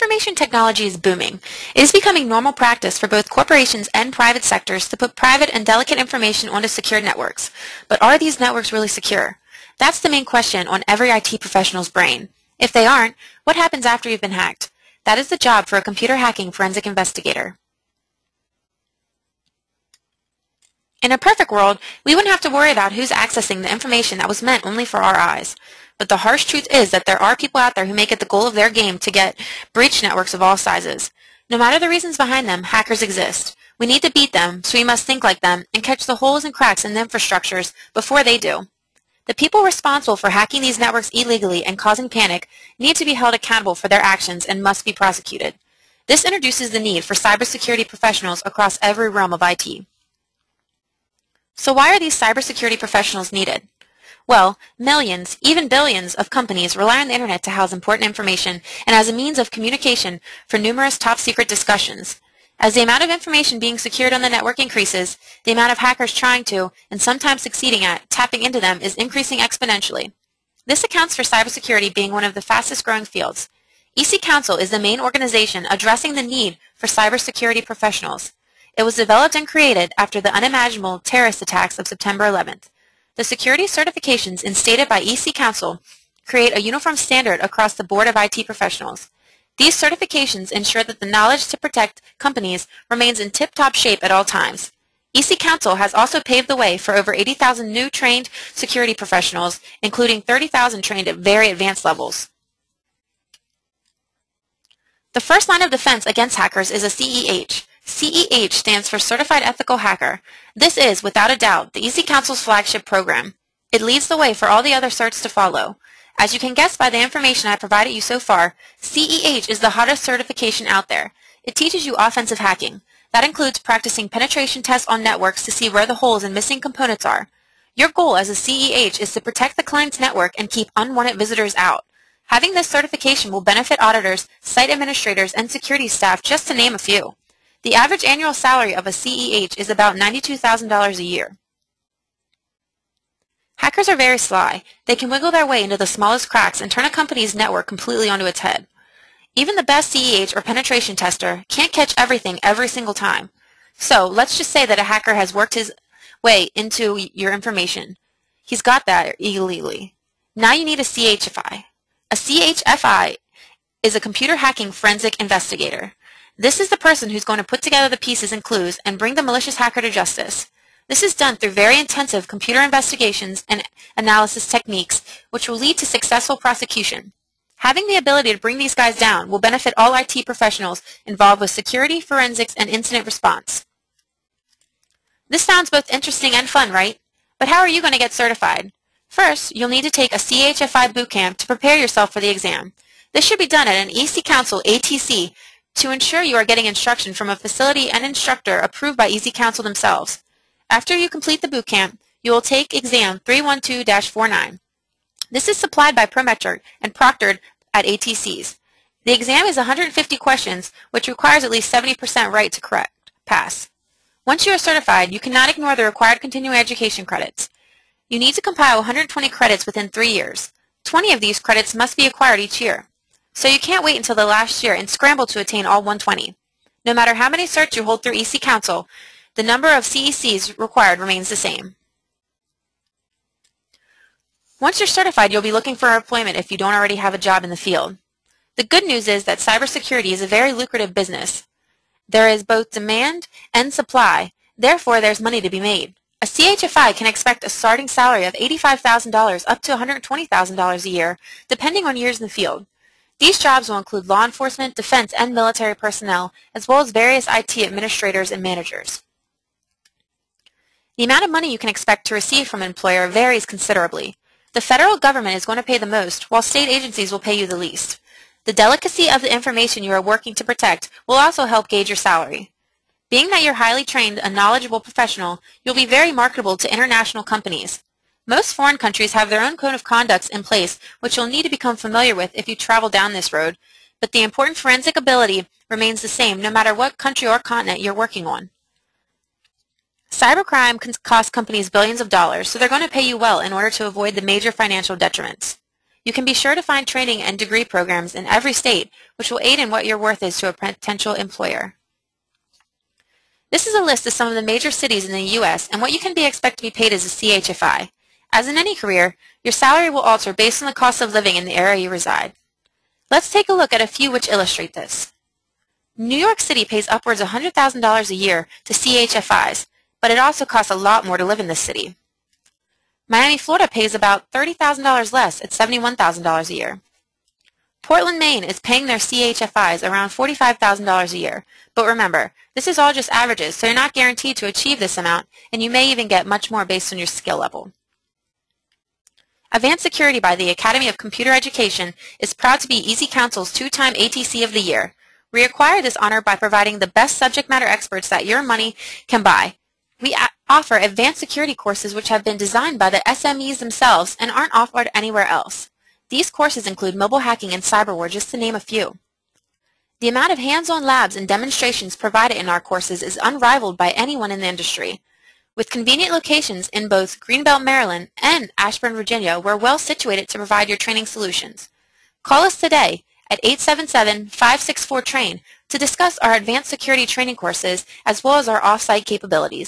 Information technology is booming. It is becoming normal practice for both corporations and private sectors to put private and delicate information onto secure networks. But are these networks really secure? That's the main question on every IT professional's brain. If they aren't, what happens after you've been hacked? That is the job for a computer hacking forensic investigator. In a perfect world, we wouldn't have to worry about who's accessing the information that was meant only for our eyes. But the harsh truth is that there are people out there who make it the goal of their game to get breach networks of all sizes. No matter the reasons behind them, hackers exist. We need to beat them, so we must think like them and catch the holes and cracks in the infrastructures before they do. The people responsible for hacking these networks illegally and causing panic need to be held accountable for their actions and must be prosecuted. This introduces the need for cybersecurity professionals across every realm of IT. So why are these cybersecurity professionals needed? Well, millions, even billions of companies rely on the Internet to house important information and as a means of communication for numerous top-secret discussions. As the amount of information being secured on the network increases, the amount of hackers trying to, and sometimes succeeding at, tapping into them is increasing exponentially. This accounts for cybersecurity being one of the fastest growing fields. EC Council is the main organization addressing the need for cybersecurity professionals. It was developed and created after the unimaginable terrorist attacks of September 11th. The security certifications instated by EC Council create a uniform standard across the board of IT professionals. These certifications ensure that the knowledge to protect companies remains in tip-top shape at all times. EC Council has also paved the way for over 80,000 new trained security professionals, including 30,000 trained at very advanced levels. The first line of defense against hackers is a CEH, CEH stands for Certified Ethical Hacker. This is, without a doubt, the EC Council's flagship program. It leads the way for all the other certs to follow. As you can guess by the information I provided you so far, CEH is the hottest certification out there. It teaches you offensive hacking. That includes practicing penetration tests on networks to see where the holes and missing components are. Your goal as a CEH is to protect the client's network and keep unwanted visitors out. Having this certification will benefit auditors, site administrators, and security staff, just to name a few. The average annual salary of a CEH is about $92,000 a year. Hackers are very sly. They can wiggle their way into the smallest cracks and turn a company's network completely onto its head. Even the best CEH or penetration tester can't catch everything every single time. So let's just say that a hacker has worked his way into your information. He's got that illegally. Now you need a CHFI. A CHFI is a computer hacking forensic investigator. This is the person who's going to put together the pieces and clues and bring the malicious hacker to justice. This is done through very intensive computer investigations and analysis techniques, which will lead to successful prosecution. Having the ability to bring these guys down will benefit all IT professionals involved with security, forensics, and incident response. This sounds both interesting and fun, right? But how are you going to get certified? First, you'll need to take a CHFI bootcamp to prepare yourself for the exam. This should be done at an EC Council ATC to ensure you are getting instruction from a facility and instructor approved by EC Council themselves. After you complete the bootcamp, you will take exam 312-49. This is supplied by Prometric and proctored at ATCs. The exam is 150 questions, which requires at least 70% right to correct pass. Once you are certified, you cannot ignore the required continuing education credits. You need to compile 120 credits within three years. 20 of these credits must be acquired each year. So you can't wait until the last year and scramble to attain all 120. No matter how many certs you hold through EC Council, the number of CECs required remains the same. Once you're certified, you'll be looking for employment if you don't already have a job in the field. The good news is that cybersecurity is a very lucrative business. There is both demand and supply, therefore there's money to be made. A CHFI can expect a starting salary of $85,000 up to $120,000 a year, depending on years in the field. These jobs will include law enforcement, defense, and military personnel, as well as various IT administrators and managers. The amount of money you can expect to receive from an employer varies considerably. The federal government is going to pay the most, while state agencies will pay you the least. The delicacy of the information you are working to protect will also help gauge your salary. Being that you're highly trained and knowledgeable professional, you'll be very marketable to international companies. Most foreign countries have their own code of conducts in place, which you'll need to become familiar with if you travel down this road, but the important forensic ability remains the same no matter what country or continent you're working on. Cybercrime can cost companies billions of dollars, so they're going to pay you well in order to avoid the major financial detriments. You can be sure to find training and degree programs in every state, which will aid in what your worth is to a potential employer. This is a list of some of the major cities in the U.S. and what you can be expected to be paid as a CHFI. As in any career, your salary will alter based on the cost of living in the area you reside. Let's take a look at a few which illustrate this. New York City pays upwards of $100,000 a year to CHFIs, but it also costs a lot more to live in this city. Miami, Florida pays about $30,000 less at $71,000 a year. Portland, Maine is paying their CHFIs around $45,000 a year. But remember, this is all just averages, so you're not guaranteed to achieve this amount, and you may even get much more based on your skill level. Advanced Security by the Academy of Computer Education is proud to be EC Council's two-time ATC of the Year. We acquire this honor by providing the best subject matter experts that your money can buy. We offer advanced security courses which have been designed by the SMEs themselves and aren't offered anywhere else. These courses include mobile hacking and cyberwar, just to name a few. The amount of hands-on labs and demonstrations provided in our courses is unrivaled by anyone in the industry. With convenient locations in both Greenbelt, Maryland and Ashburn, Virginia, we're well situated to provide your training solutions. Call us today at 877-564-TRAIN to discuss our advanced security training courses as well as our off-site capabilities.